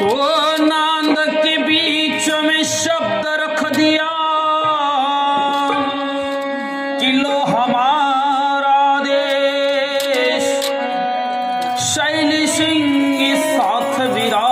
को नांद के बीच में शब्द रख दिया किलो हमारा देश, शैली सिंह साथ विरा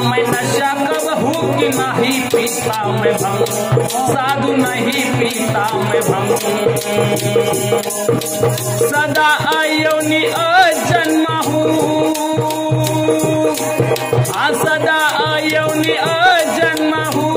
मैं नशा कहूँ कि नहीं पीता मैं भंग। साधु नहीं पीता मैं भंग। सदा अयोनि अजन्म हूँ, सदा अयोनि अजन्म हूँ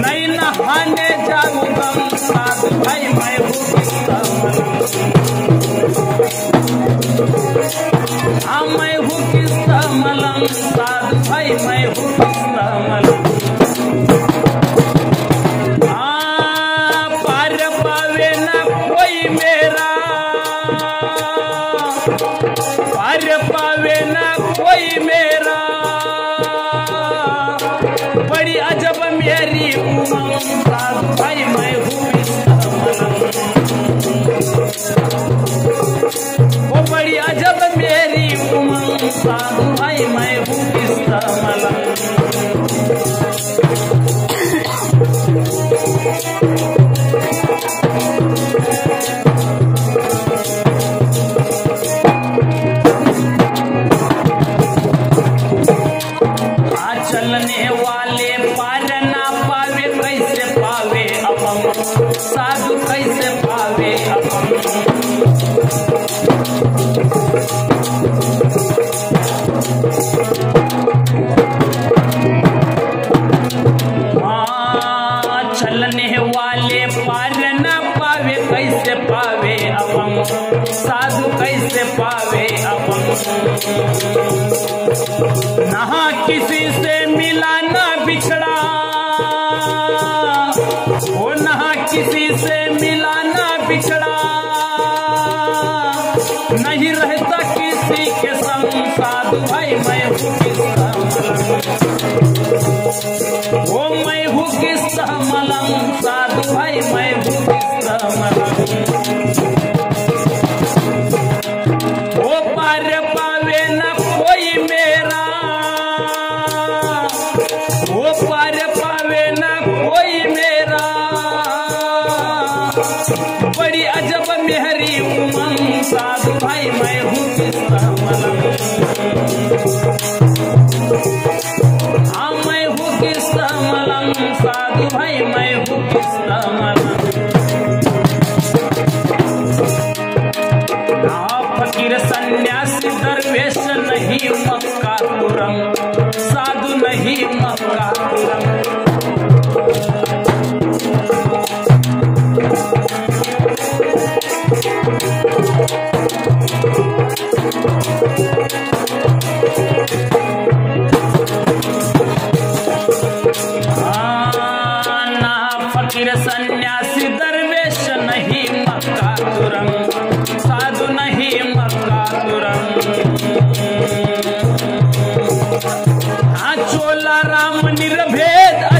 नहीं नहाने जाऊ गम साधु भाई मैं हाँ साधु भाई पावे न कोई मेरा पावे न कोई मेरा बड़ी अजब मेरी साधु भाई वो बड़ी अजब मेरी उमंग, साधु साधु कैसे पावे नहा किसी से मिला ना बिछड़ा। वो नहा किसी से मिला ना बिछड़ा। नहीं रहता साधु भाई मैं पावे न कोई मेरा वो पार पावे न कोई मेरा बड़ी अजब मेहरी उमंग साधु भाई मैं हूँ किसका फकीर सन्यासी दरवेश नहीं मक्का साधु नहीं मक्का चोला राम निर्भेद।